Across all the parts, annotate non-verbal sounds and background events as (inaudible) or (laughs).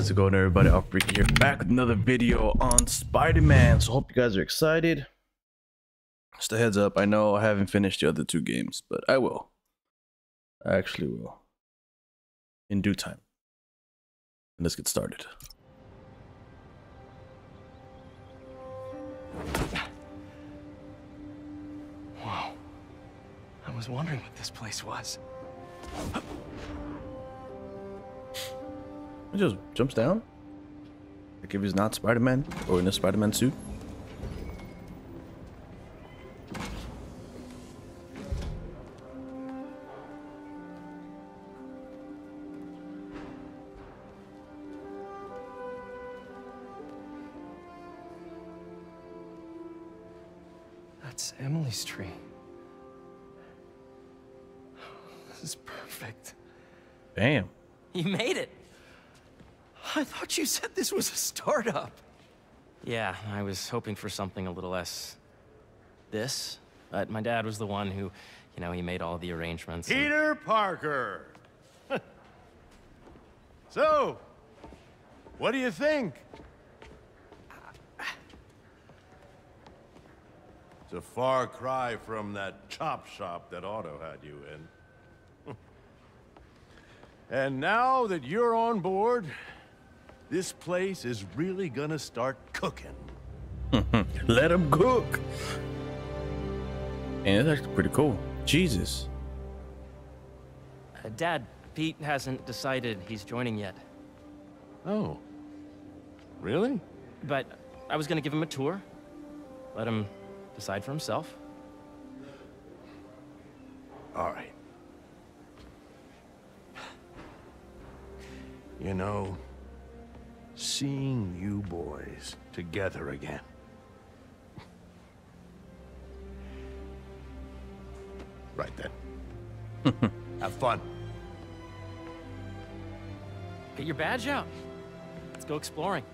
How's it going everybody? AlphaRique here back with another video on Spider-Man. So hope you guys are excited. Just a heads up, I know I haven't finished the other two games, but I will. I actually will. In due time. And let's get started. Whoa. I was wondering what this place was. He just jumps down. Like if he's not Spider-Man or in a Spider-Man suit. That's Emily's tree. This is perfect. Damn. You made it. I thought you said this was a startup. Yeah, I was hoping for something a little less this, but my dad was the one who, you know, he made all the arrangements. and- Peter Parker. (laughs) so, what do you think? It's a far cry from that chop shop that Otto had you in. (laughs) and now that you're on board, this place is really gonna start cooking. (laughs) Let him cook. And it's actually pretty cool. Jesus. Uh, dad, Pete hasn't decided he's joining yet, Oh, really? but I was gonna give him a tour, let him decide for himself. All right. You know, seeing you boys together again. (laughs) right then. (laughs) Have fun. Get your badge out. Let's go exploring.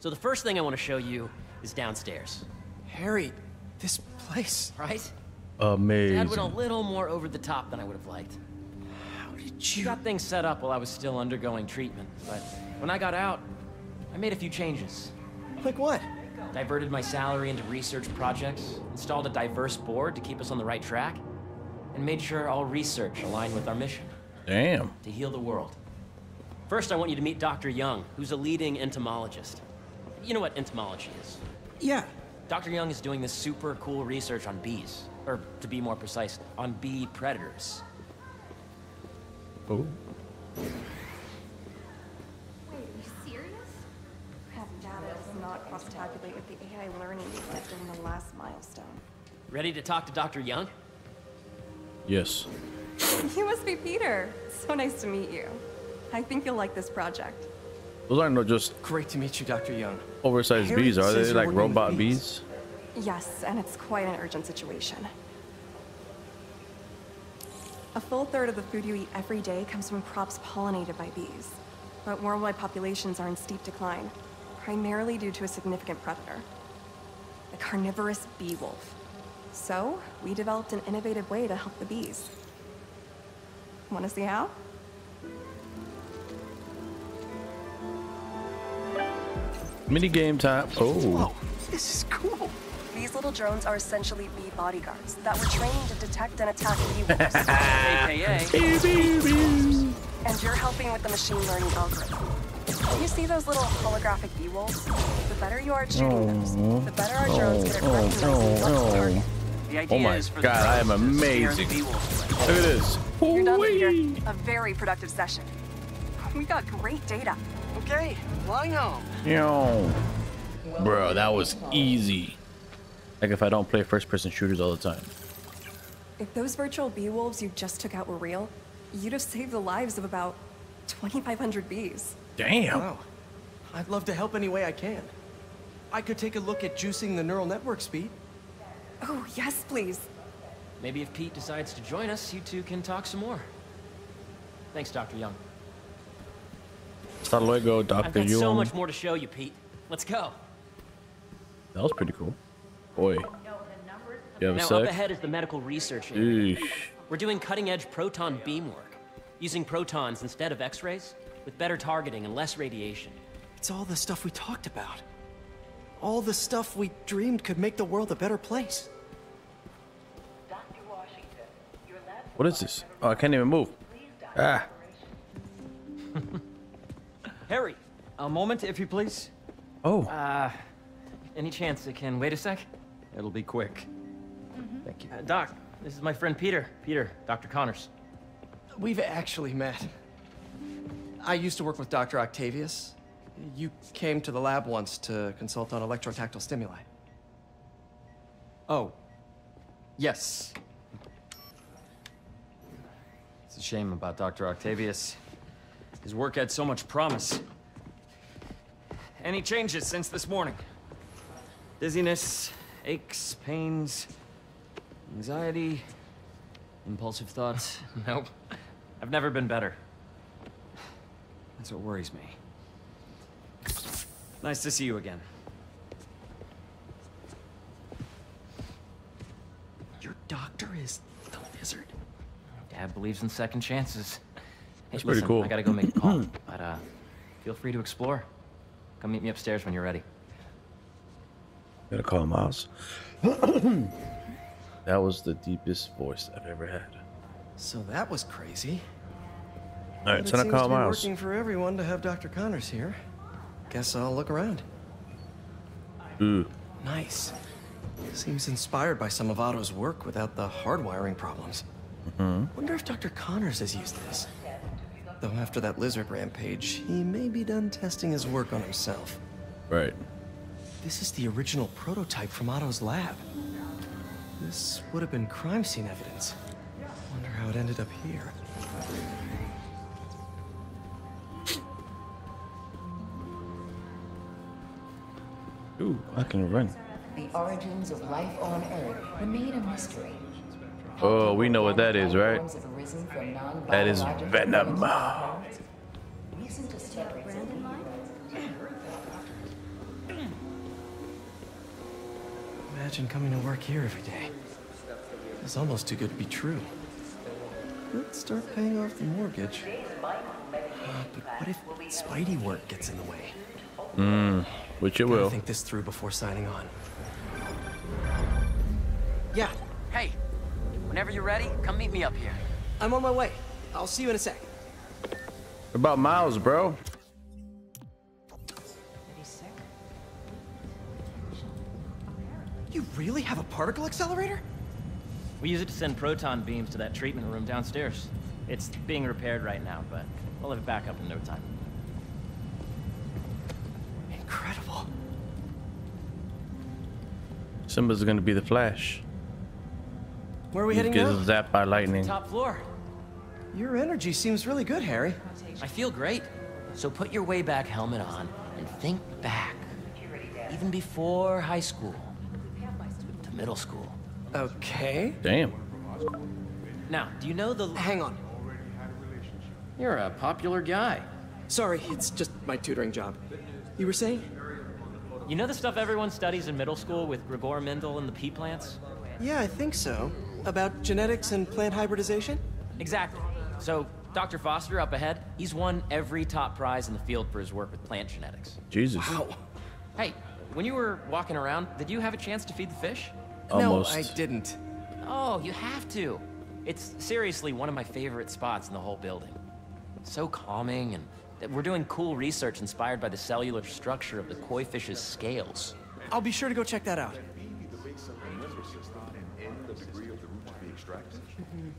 So the first thing I want to show you is downstairs, Harry, this place. right? Dad went a little more over the top than I would have liked. How did She you? got things set up while I was still undergoing treatment, but when I got out, I made a few changes. Like what? Diverted my salary into research projects, installed a diverse board to keep us on the right track, and made sure all research aligned with our mission Damn. to heal the world. First, I want you to meet Dr. Young, who's a leading entomologist. You know what entomology is? Yeah. Dr. Young is doing this super cool research on bees, or to be more precise, on bee predators. Oh. Wait, are you serious? That data does not cross-tabulate with the AI learning we did during the last milestone. Ready to talk to Dr. Young? Yes. (laughs) You must be Peter. So nice to meet you. I think you'll like this project. Those aren't just Great to meet you, Dr. Young. oversized Harry bees, are they? Like robot bees. bees? Yes, and it's quite an urgent situation. A full third of the food you eat every day comes from crops pollinated by bees. But worldwide populations are in steep decline, primarily due to a significant predator the carnivorous bee wolf. So, we developed an innovative way to help the bees. Want to see how? Mini game time. Oh. Whoa, this is cool. These little drones are essentially bee bodyguards that were trained to detect and attack bee wolves. (laughs) AKA. and you're helping with the machine learning algorithm. You see those little holographic bee wolves? The better you are at shooting those, oh. the better our drones get at oh, recognizing what's oh, the target. Oh my is for the God, I am drones to scare the amazing. bee wolves. Look at this. You're done, Peter. A very productive session. We got great data. Okay, flying home. Yo. Bro, that was easy. Like if I don't play first person shooters all the time. If those virtual bee wolves you just took out were real, you'd have saved the lives of about 2,500 bees. Damn. Wow. I'd love to help any way I can. I could take a look at juicing the neural network speed. Oh, yes, please. Maybe if Pete decides to join us, you two can talk some more. Thanks, Dr. Young. Hasta luego, I've Dr. got so much more to show you, Pete. Let's go. That was pretty cool. Boy. No, the numbers You have a now, sec? up ahead is the medical research area. We're doing cutting-edge proton beam work, using protons instead of X-rays, with better targeting and less radiation. It's all the stuff we talked about. All the stuff we dreamed could make the world a better place. Doctor Washington, what is this? Oh, I can't even move. Ah. (laughs) Harry, A moment, if you please. Oh. uh, any chance it can wait a sec? It'll be quick. Thank you. Uh, Doc, this is my friend Peter. Peter, Dr. Connors. We've actually met. I used to work with Dr. Octavius. You came to the lab once to consult on electrotactile stimuli. Oh. Yes. It's a shame about Dr. Octavius. His work had so much promise. Any changes since this morning? Dizziness, aches, pains, anxiety, impulsive thoughts. (laughs) Nope. I've never been better. That's what worries me. Nice to see you again. Your doctor is the wizard. Dad believes in second chances. Hey, That's pretty cool. I gotta go make a call, (clears throat) but uh, feel free to explore. Come meet me upstairs when you're ready. Gotta call Miles. that was the deepest voice I've ever had. So that was crazy. All right, But it so I seems call Miles. working for everyone to have Dr. Connors here. Guess I'll look around. Ooh. Nice. Seems inspired by some of Otto's work without the hardwiring problems. Hmm. Wonder if Dr. Connors has used this. Though after that lizard rampage, he may be done testing his work on himself. Right. This is the original prototype from Otto's lab. This would have been crime scene evidence. Wonder how it ended up here. Ooh, I can run. The origins of life on Earth remain a mystery. Oh, we know what that is, right? Forms have arisen from That is non-biological venom. Imagine coming to work here every day. It's almost too good to be true. Let's start paying off the mortgage. Uh, but what if Spidey work gets in the way? Hmm, Which it Gotta will. think this through before signing on. Yeah, Hey, whenever you're ready, come meet me up here. I'm on my way. I'll see you in a sec. About Miles, bro. Really have a particle accelerator? We use it to send proton beams to that treatment room downstairs. It's being repaired right now, but we'll have it back up in no time. Incredible. Simba's gonna be the Flash. Where are we He heading gets now? zapped by lightning. Top floor. Your energy seems really good, Harry. I feel great. So put your way back helmet on and think back. Even before high school. To middle school. Okay. Damn. Now, do you know the... Hang on. You're a popular guy. Sorry, it's just my tutoring job. You were saying? You know the stuff everyone studies in middle school with Gregor Mendel and the pea plants? Yeah, I think so. About genetics and plant hybridization? Exactly. So, Dr. Foster up ahead, he's won every top prize in the field for his work with plant genetics. Jesus. Wow. Hey, when you were walking around, did you have a chance to feed the fish? Almost. No, I didn't. Oh, you have to. It's seriously one of my favorite spots in the whole building. So calming, and we're doing cool research inspired by the cellular structure of the koi fish's scales. I'll be sure to go check that out.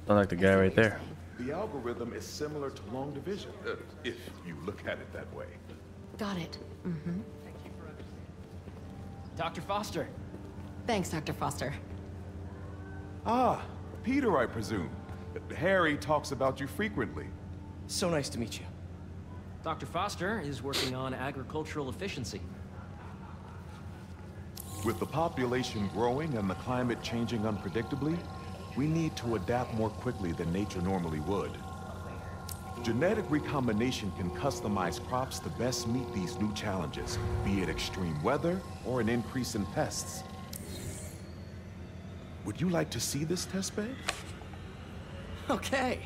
I like the guy right there. The algorithm is similar to long division, uh, if you look at it that way. Got it. Mm-hmm. Dr. Foster, Thanks, Dr. Foster. Ah, Peter, I presume. Harry talks about you frequently. So nice to meet you. Dr. Foster is working on agricultural efficiency. With the population growing and the climate changing unpredictably, we need to adapt more quickly than nature normally would. Genetic recombination can customize crops to best meet these new challenges, be it extreme weather or an increase in pests. Would you like to see this testbed? Okay.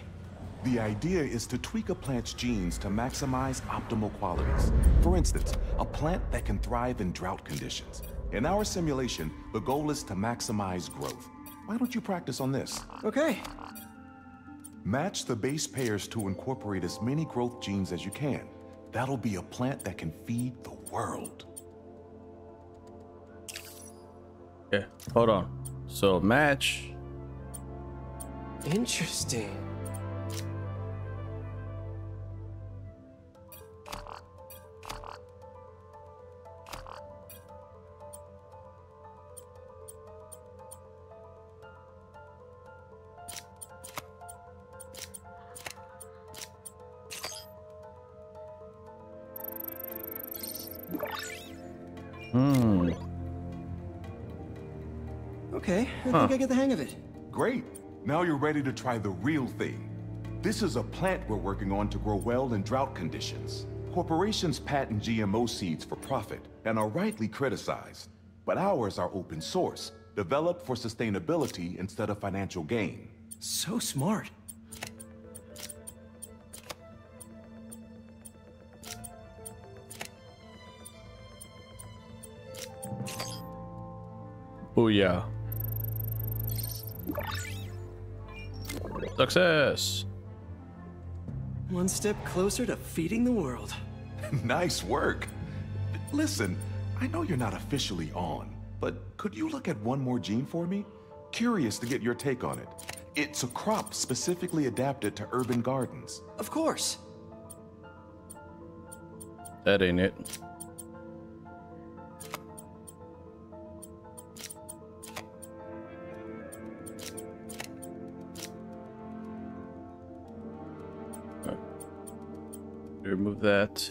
The idea is to tweak a plant's genes to maximize optimal qualities. For instance, a plant that can thrive in drought conditions. In our simulation, the goal is to maximize growth. Why don't you practice on this? Okay. Match the base pairs to incorporate as many growth genes as you can. That'll be a plant that can feed the world. Yeah, hold on. So match. Interesting. I Huh. think I get the hang of it. Great. Now you're ready to try the real thing. This is a plant we're working on to grow well in drought conditions. Corporations patent GMO seeds for profit and are rightly criticized. But ours are open source, developed for sustainability instead of financial gain. So smart. Oh, Booyah. Success. One step closer to feeding the world. (laughs) nice work. Listen, I know you're not officially on, but could you look at one more gene for me? Curious to get your take on it. It's a crop specifically adapted to urban gardens. Of course. That ain't it. Remove that.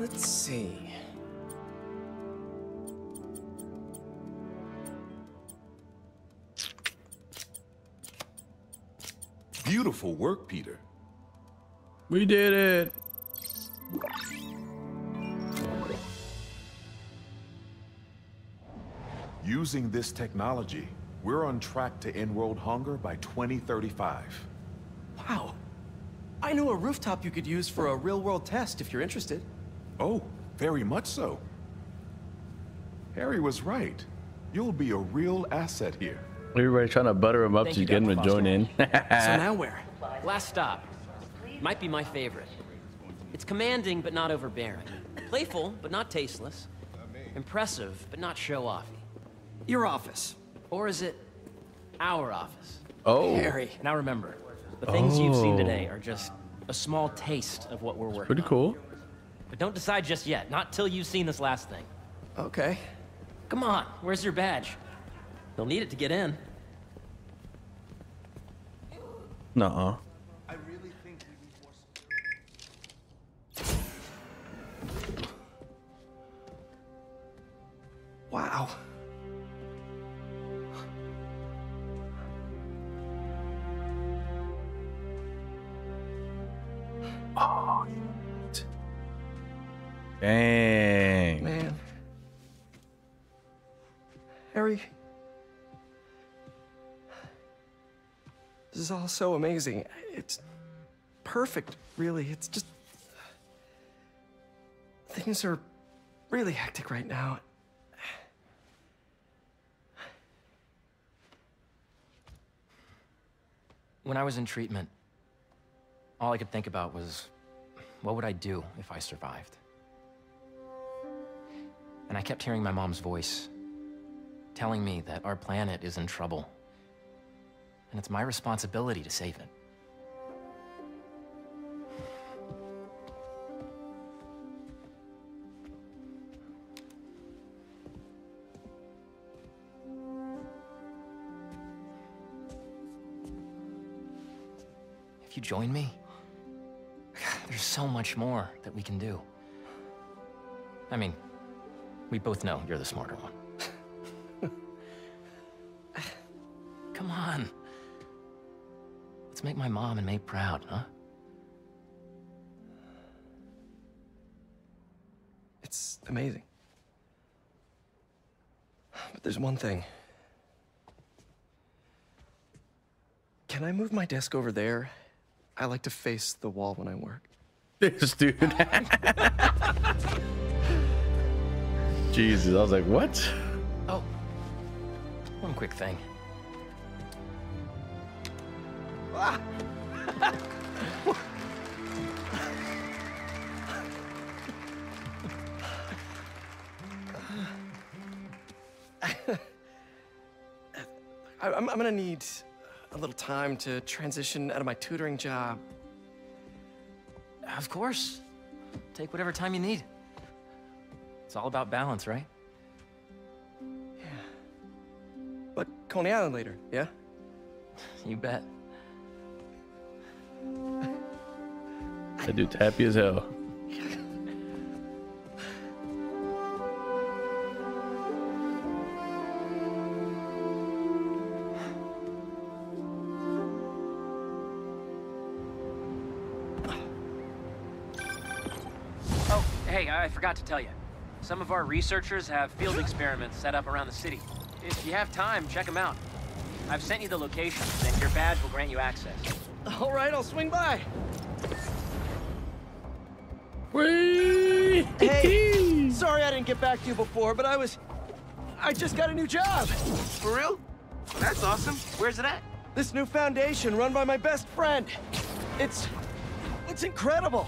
Let's see. Beautiful work, Peter. We did it. Using this technology, we're on track to end world hunger by 2035. Wow. I know a rooftop you could use for a real-world test if you're interested. Oh, very much so. Harry was right. You'll be a real asset here. Everybody trying to butter him up Thank to you, get him to join in. (laughs) So now where? Last stop. Might be my favorite. It's commanding, but not overbearing. Playful, but not tasteless. Impressive, but not show-offy. Your office. Or is it our office? oh, Harry. Now remember, the things you've seen Oh. today are just a small taste of what we're working pretty on. cool. But don't decide just yet, not till you've seen this last thing. Okay. Come on, where's your badge? You'll need it to get in. Nuh-uh. Wow. Dang. Man. Harry. This is all so amazing. It's perfect, really. It's just. Things are really hectic right now. When I was in treatment, all I could think about was, what would I do if I survived? And I kept hearing my mom's voice, telling me that our planet is in trouble. And it's my responsibility to save it. If you join me, (sighs) there's so much more that we can do. I mean, we both know you're the smarter one. (laughs) Come on. Let's make my mom and May proud, huh? It's amazing. But there's one thing. Can I move my desk over there? I like to face the wall when I work. This dude. (laughs) Jesus, I was like, what? Oh, one quick thing. I, I'm, I'm gonna need a little time to transition out of my tutoring job. Of course. Take whatever time you need. It's all about balance, right? Yeah. But Coney Island later, yeah? (laughs) You bet. That dude's happy as hell. Oh, hey, I forgot to tell you. Some of our researchers have field experiments set up around the city. If you have time, check them out. I've sent you the locations, and your badge will grant you access. All right, I'll swing by. Whee! Hey, sorry I didn't get back to you before, but I was... I just got a new job. For real? That's awesome. Where's it at? This new foundation run by my best friend. It's... it's incredible.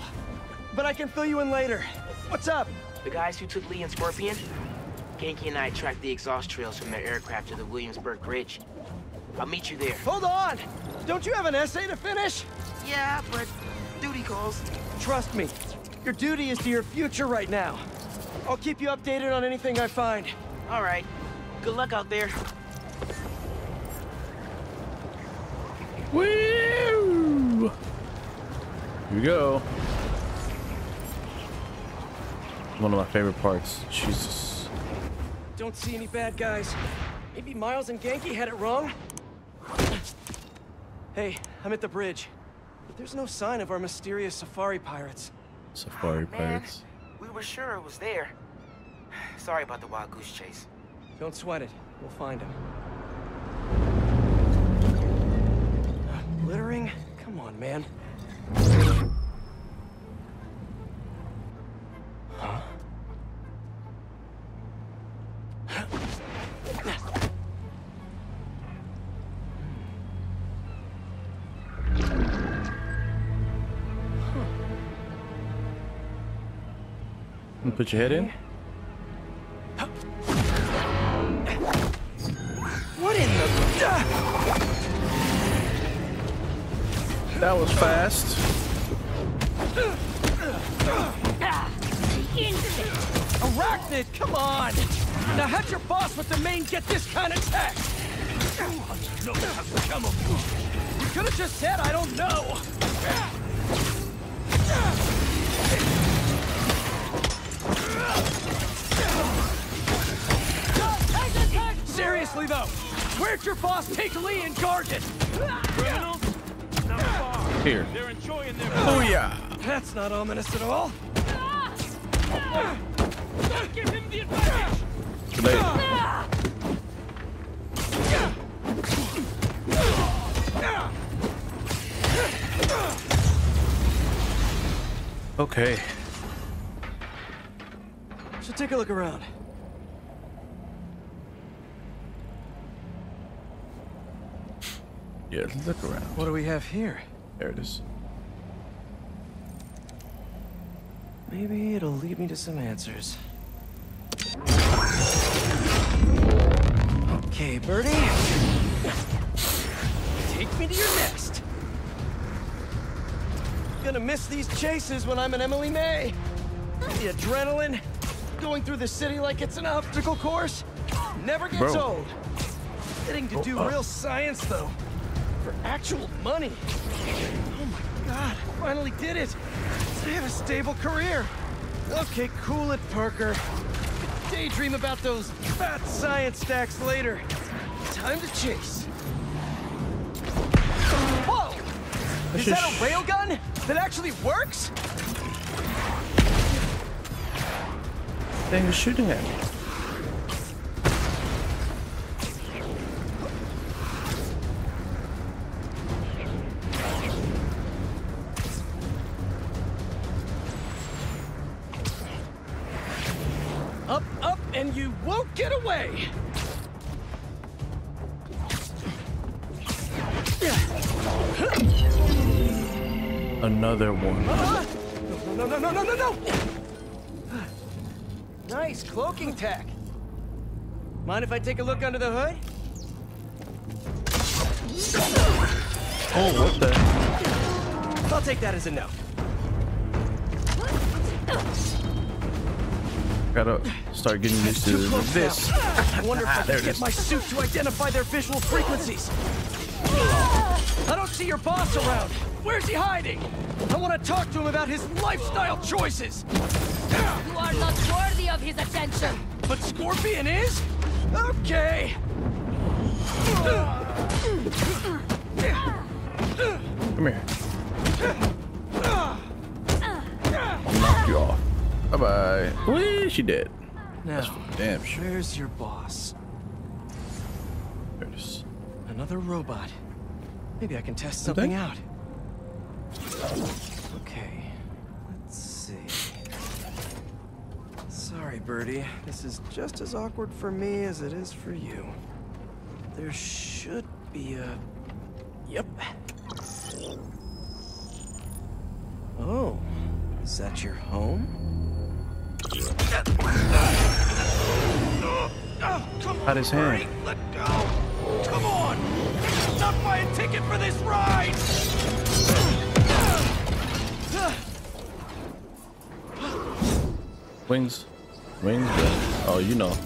But I can fill you in later. What's up? The guys who took Li and Scorpion? Ganke and I tracked the exhaust trails from their aircraft to the Williamsburg Bridge. I'll meet you there. Hold on! Don't you have an essay to finish? Yeah, but duty calls. Trust me, your duty is to your future right now. I'll keep you updated on anything I find. All right. Good luck out there. Woo! Here we go. One of my favorite parts. Jesus. Don't see any bad guys. Maybe Miles and Ganke had it wrong? Hey, I'm at the bridge. But there's no sign of our mysterious safari pirates. Safari Man, pirates. we were sure it was there. (sighs) Sorry about the wild goose chase. Don't sweat it. We'll find him. Littering? Come on, man. Put your head in. What in the... That was fast. Arachnid, come on! Now have your boss with the main get this kind of tech! You could have just said I don't know! Seriously though, where'd your boss take Li and Gargan? Criminals? Not far. Here. They're enjoying their Oh yeah. That's not ominous at all. Give him the advantage! Today. Okay. Take a look around. Yeah, look around. What do we have here? There it is. Maybe it'll lead me to some answers. Okay, Birdie. Take me to your nest. Gonna miss these chases when I'm an Emily May. The adrenaline, going through the city like it's an obstacle course, never gets Bro. old. Getting to do Oh, uh. real science, though, for actual money. Oh my god, finally did it. I have a stable career. Okay, cool it, Parker. Daydream about those fat science stacks later. Time to chase. Whoa! Is that a railgun that actually works? They're shooting at me. Up, up, and you won't get away! Another one. Uh -huh. No, no, no, no, no, no, no! Nice cloaking tech. Mind if I take a look under the hood? Oh, what the? I'll take that as a no. Gotta start getting used to this. I wonder if I can get is. my suit to identify their visual frequencies. I don't see your boss around. Where's he hiding? I want to talk to him about his lifestyle choices. You are not worthy of his attention. But Scorpion is? Okay. Come here. i Knock you off. Bye bye. Whee, she did. Now, Damn sure. where's your boss? There's. Another robot. Maybe I can test Something? something out. Okay, let's see. Sorry, Birdie. This is just as awkward for me as it is for you. There should be a... Yep. Oh, is that your home? Come Out his hand. Birdie, let go! Come on! Not buy a ticket for this ride! Wings. Wings. yeah. Oh, you know.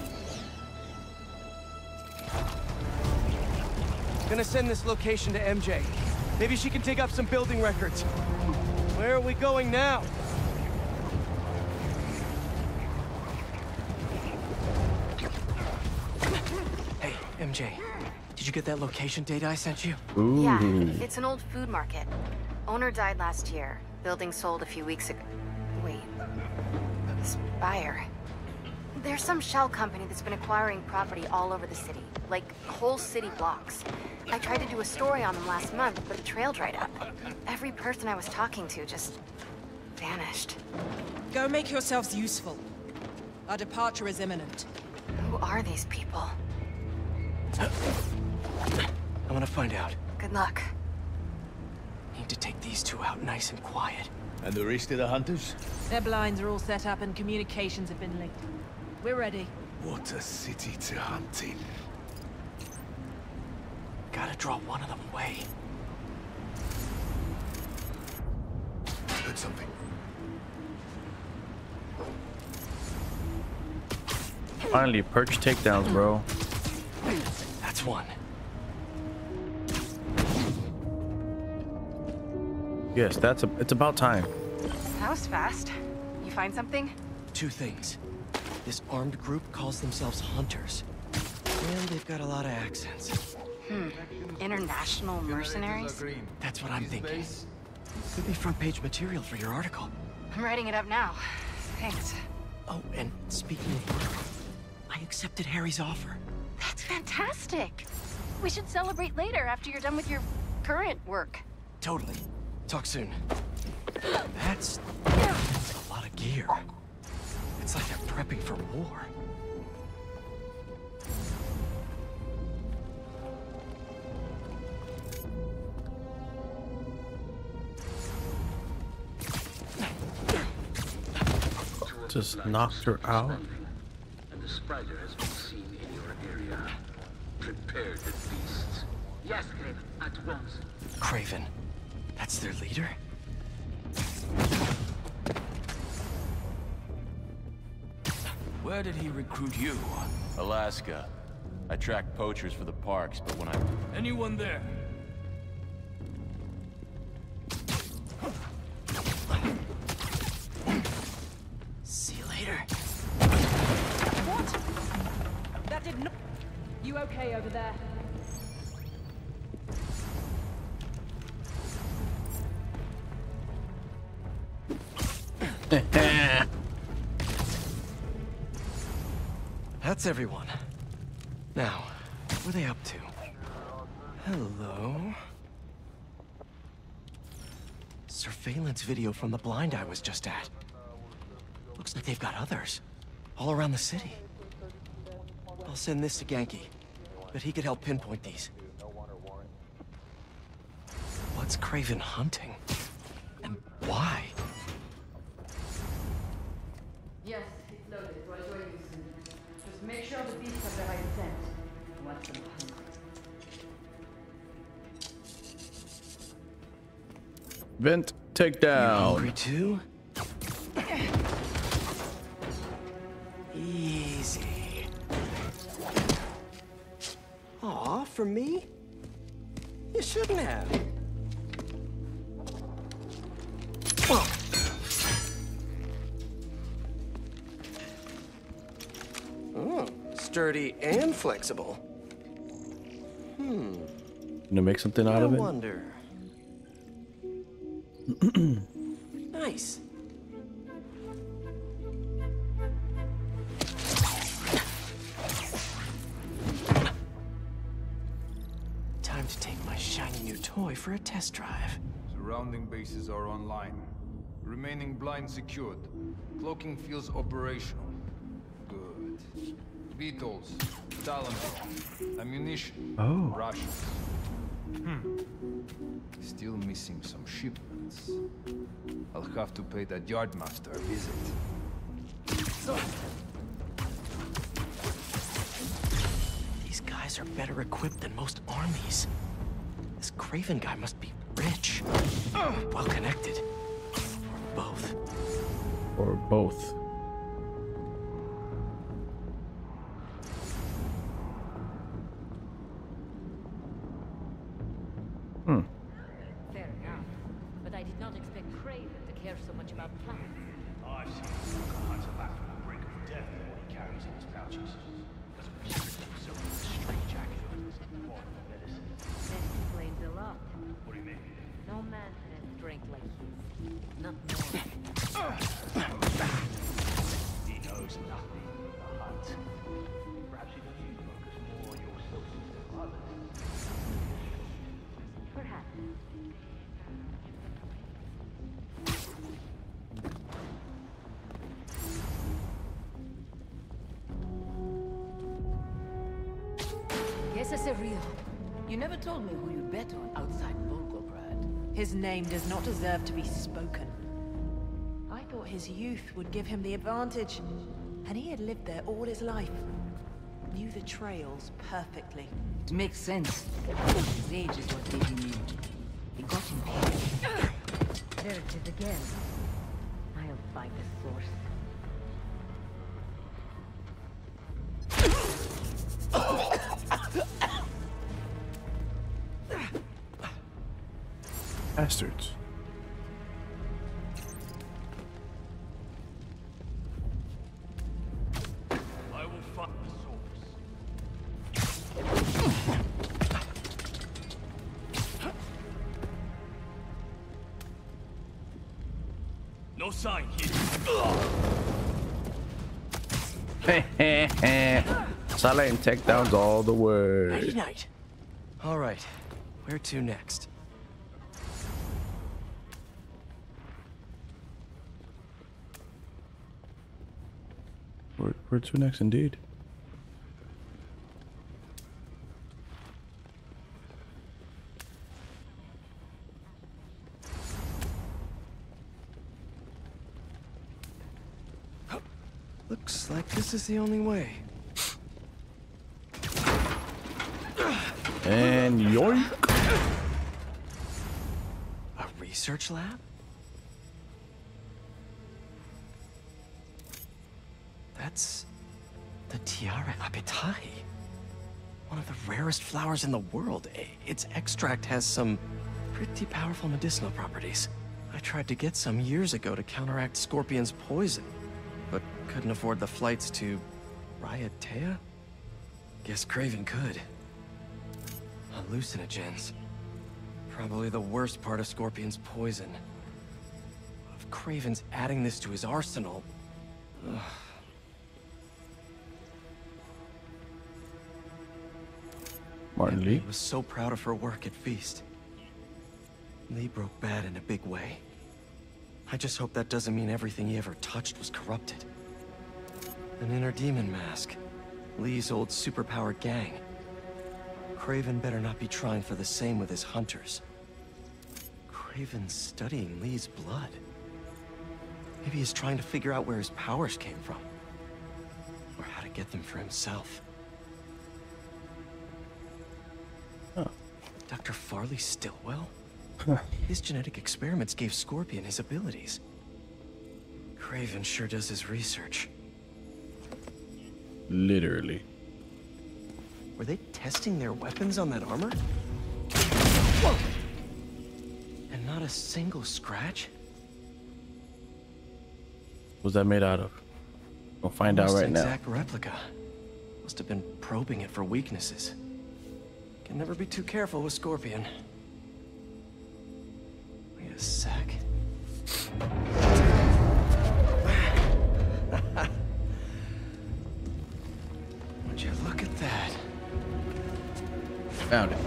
Gonna send this location to MJ. Maybe she can dig up some building records. Where are we going now? Hey, MJ. Did you get that location data I sent you? Ooh. Yeah, it's an old food market. Owner died last year. Building sold a few weeks ago. Wait. Spire. There's some shell company that's been acquiring property all over the city. Like, whole city blocks. I tried to do a story on them last month, but the trail dried up. Every person I was talking to just... vanished. Go make yourselves useful. Our departure is imminent. Who are these people? I'm gonna find out. Good luck. Need to take these two out nice and quiet. And the rest of the hunters? Their blinds are all set up and communications have been linked. We're ready. What a city to hunt in. Gotta draw one of them away. Heard something. Finally, perch takedowns, bro. That's one. Yes, that's a. It's about time. That was fast. You find something? Two things. This armed group calls themselves Hunters. And they've got a lot of accents. Hmm. International mercenaries? That's what I'm thinking. Could be front page material for your article. I'm writing it up now. Thanks. Oh, and speaking of I accepted Harry's offer. That's fantastic. We should celebrate later after you're done with your current work. Totally. Talk soon. That's, that's a lot of gear. It's like they're prepping for war. Just knocked her out. And the spider has been seen in your area. Prepare the beasts. Yes, Kraven, at once. Kraven. That's their leader? Where did he recruit you? Alaska. I track poachers for the parks, but when I... Anyone there? That's everyone. Now, what are they up to? Hello? Surveillance video from the blind I was just at. Looks like they've got others. All around the city. I'll send this to Ganke. But he could help pinpoint these. What's Kraven hunting? And why? Vent takedown. Hungry too? Easy. Aw, for me? You shouldn't have. Oh, sturdy and flexible. Hmm. Gonna make something out I of it? wonder. (clears throat) nice. Time to take my shiny new toy for a test drive. Surrounding bases are online. Remaining blind secured. Cloaking fields operational. Good. Beetles, Talon, ammunition, Oh. rations. Hmm. Still missing some shipments. I'll have to pay that yardmaster a visit. These guys are better equipped than most armies. This Kraven guy must be rich. Well connected. Or both. Or both. Name does not deserve to be spoken. I thought his youth would give him the advantage, and he had lived there all his life. Knew the trails perfectly. It makes sense. His age is what gave him in. He got impatient. There it is again. I'll find the source. Bastards. I will find the source. No sign here. (laughs) Silent takedowns all the way. Nighty night. All right. Where to next? Where, where to next, indeed? Looks like this is the only way. And yoink. A research lab? That's the Tiare Apetahi. One of the rarest flowers in the world. Its extract has some pretty powerful medicinal properties. I tried to get some years ago to counteract Scorpion's poison, but couldn't afford the flights to Raiatea? Guess Kraven could. Hallucinogens. Probably the worst part of Scorpion's poison. If Kraven's adding this to his arsenal... ugh. Martin Li. He was so proud of her work at Feast. Li broke bad in a big way. I just hope that doesn't mean everything he ever touched was corrupted. An inner demon mask. Li's old superpowered gang. Kraven better not be trying for the same with his hunters. Kraven's studying Li's blood. Maybe he's trying to figure out where his powers came from. Or how to get them for himself. Dr. Farley Stillwell? His genetic experiments gave Scorpion his abilities. Kraven sure does his research. Literally. Were they testing their weapons on that armor? And not a single scratch? What's that made out of? We'll find out Almost right an now. exact replica. Must have been probing it for weaknesses. Can never be too careful with Scorpion. Wait a sec. (laughs) Would you look at that? Found it.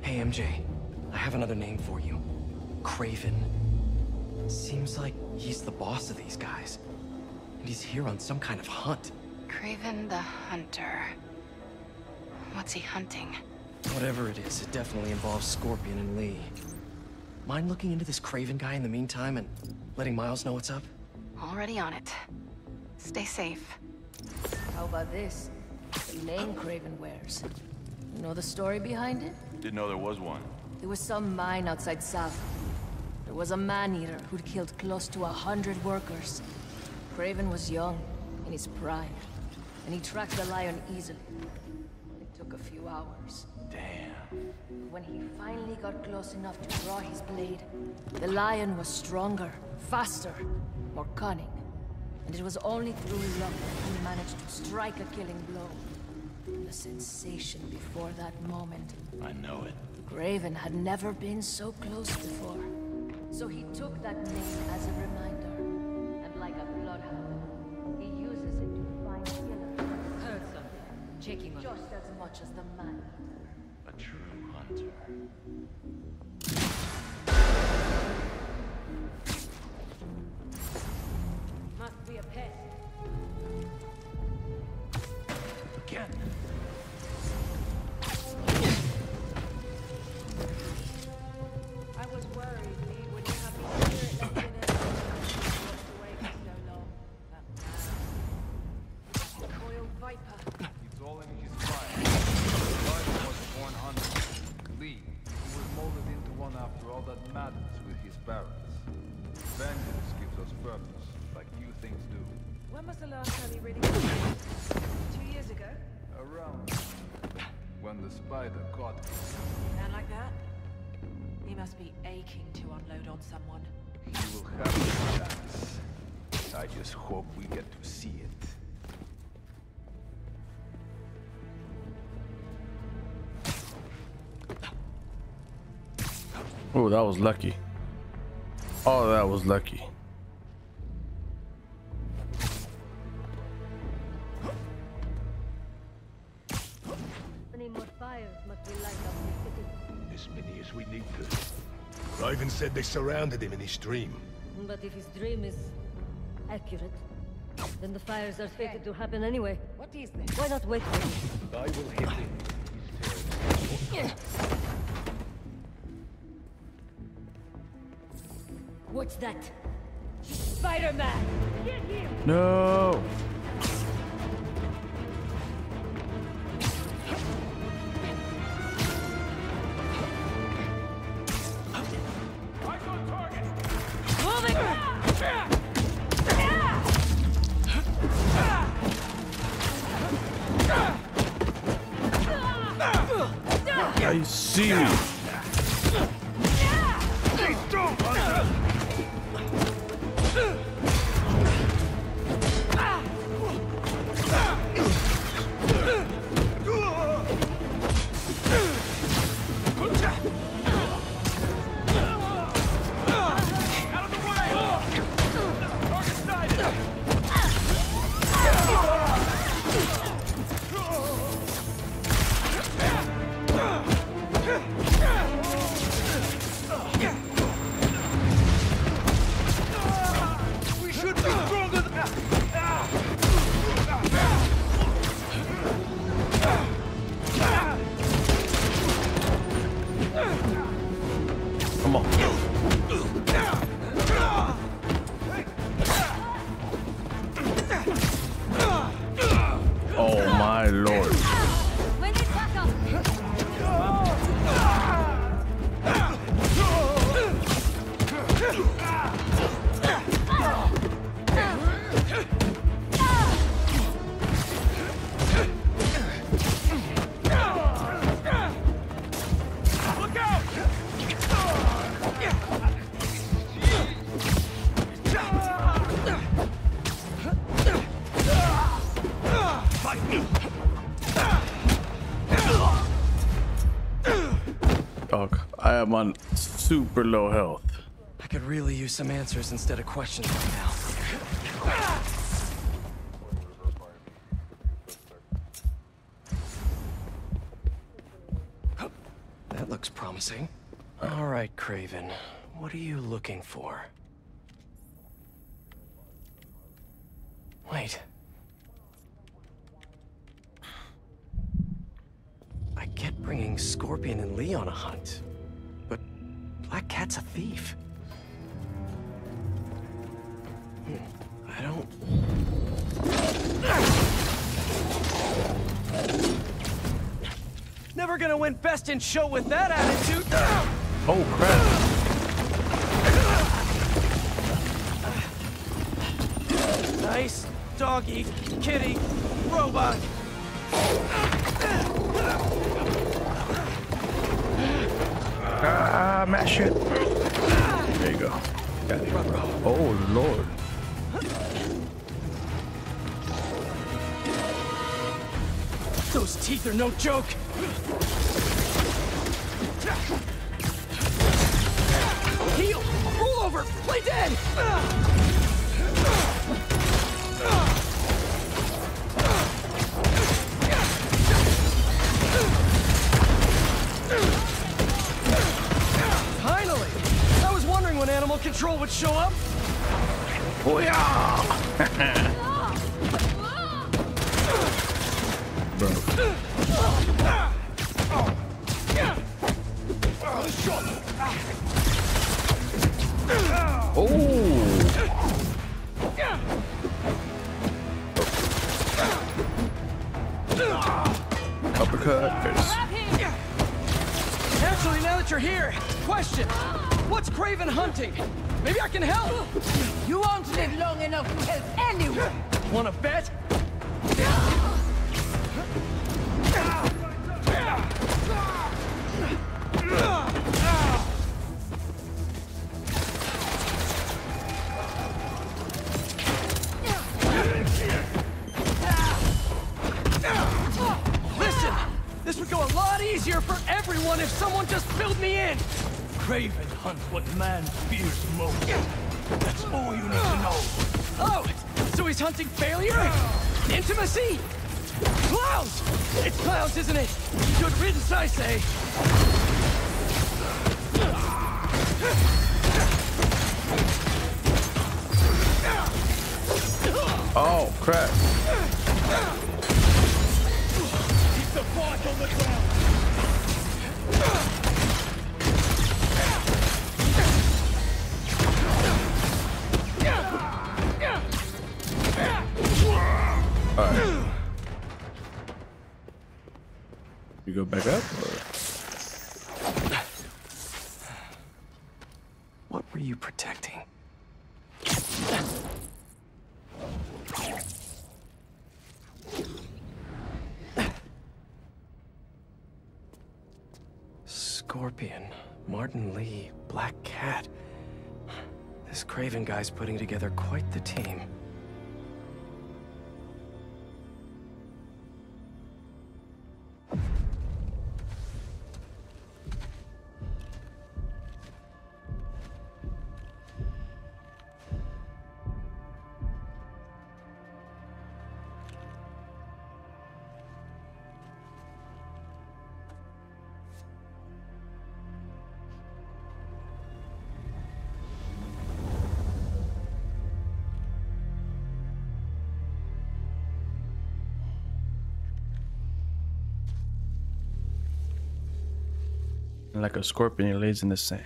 Hey, MJ. I have another name for you. Kraven. Seems like he's the boss of these guys. And he's here on some kind of hunt. Kraven the Hunter. What's he hunting? Whatever it is, it definitely involves Scorpion and Li. Mind looking into this Kraven guy in the meantime and letting Miles know what's up? Already on it. Stay safe. How about this? The name Kraven wears. You know the story behind it? Didn't know there was one. There was some mine outside South. There was a man-eater who'd killed close to a hundred workers. Kraven was young, in his prime, and he tracked the lion easily. It took a few hours. Damn. When he finally got close enough to draw his blade, the lion was stronger, faster, more cunning. And it was only through luck that he managed to strike a killing blow. The sensation before that moment. I know it. Kraven had never been so close before. So he took that name as a reminder. Checking on Just as much as the man. A true hunter. Oh, that was lucky. Oh, that was lucky. Many more fires must be light up the city. As many as we need to. Raven said they surrounded him in his dream. But if his dream is accurate, then the fires are fated to happen anyway. What is this? Why not wait for it? I will hit him. What's that? Spider-Man! Get him! No. Moving! I see me. I am on super low health. I could really use some answers instead of questions right now. That looks promising. All right, Kraven. What are you looking for? Wait. I get bringing Scorpion and Li on a hunt, Cat's a thief. Hmm, I don't... Never gonna win best in show with that attitude! Oh crap. Nice doggy, kitty, robot. Ah, mash it. There you go. Got it. Oh lord. Those teeth are no joke. Heal! Roll over! Play dead! Control would show up. Oh yeah. Bro. Oh. Uppercut. Actually, now that you're here, question. What's Kraven hunting? Maybe I can help. You won't live long enough to help anyone. (laughs) Wanna bet? Listen, this would go a lot easier for everyone if someone just filled me in. Kraven hunts what man fears most. That's all you need to know. Oh, so he's hunting failure? Intimacy? Clowns! It's clowns, isn't it? Good riddance, I say. Oh crap. You go back up or? What were you protecting? Scorpion, Martin Li, Black Cat. This Kraven guy's putting together quite the team. scorpion he lays in the sand.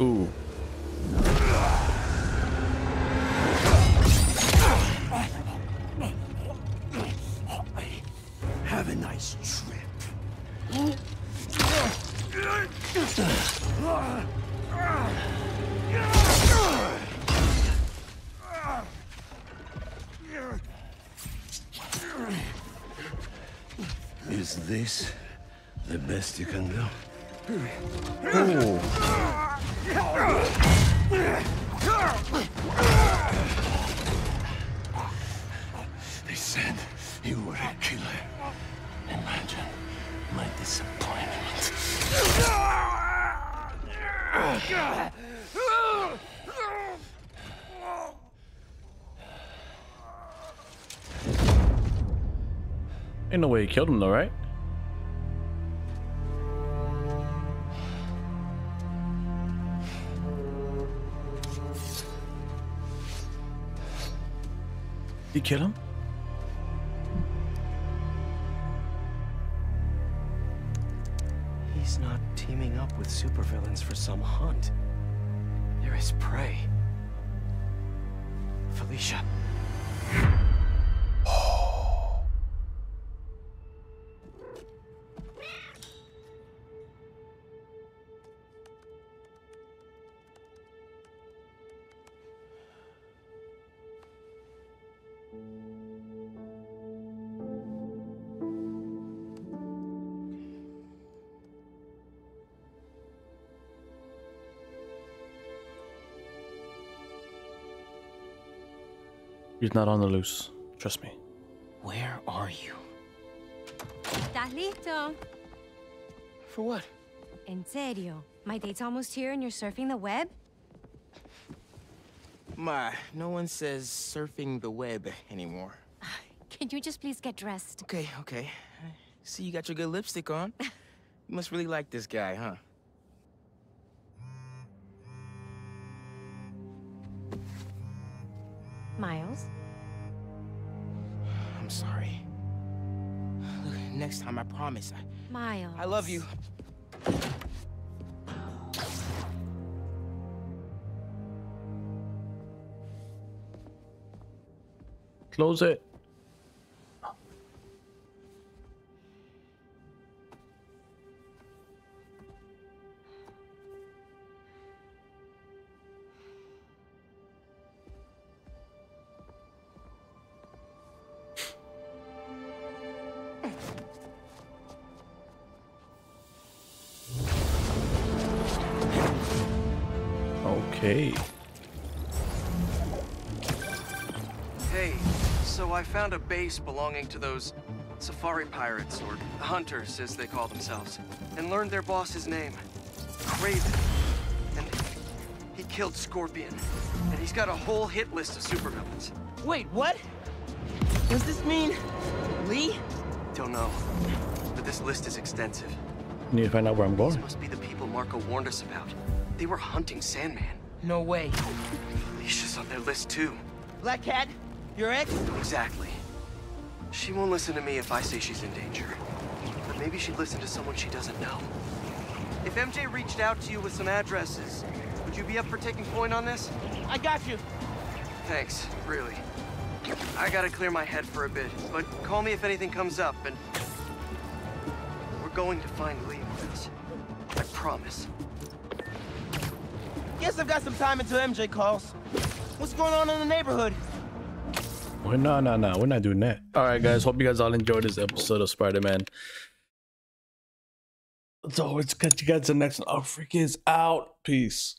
Ooh. Nice trip. This the best you can do? They said you were a killer. Imagine my disappointment. Ain't no way he killed him though, right? He kill him? He's not teaming up with supervillains for some hunt. They're his prey. Felicia. He's not on the loose. Trust me. Where are you? ¿Estás listo? For what? En serio. My date's almost here and you're surfing the web? Ma, no one says surfing the web anymore. (sighs) Can you just please get dressed? Okay, okay. See, you got your good lipstick on. (laughs) You must really like this guy, huh? Love you. Close it. Okay. Hey, so I found a base belonging to those safari pirates, or hunters as they call themselves, and learned their boss's name. Kraven. And he killed Scorpion. And he's got a whole hit list of supervillains. Wait, what? Does this mean Li? Don't know. But this list is extensive. Need to find out where I'm These going. must be the people Marco warned us about. They were hunting Sandman. No way. Felicia's on their list too. Black Cat? Your ex? Exactly. She won't listen to me if I say she's in danger. But maybe she'd listen to someone she doesn't know. If MJ reached out to you with some addresses, would you be up for taking point on this? I got you. Thanks, really. I gotta clear my head for a bit, but call me if anything comes up, and... We're going to find Li, Miles. I promise. Guess I've got some time until MJ calls. What's going on in the neighborhood? Well, no, no, no. We're not doing that. All right, guys. Hope you guys all enjoyed this episode of Spider Man. So, it's catch you guys in the next one. Oh, Our freak is out. Peace.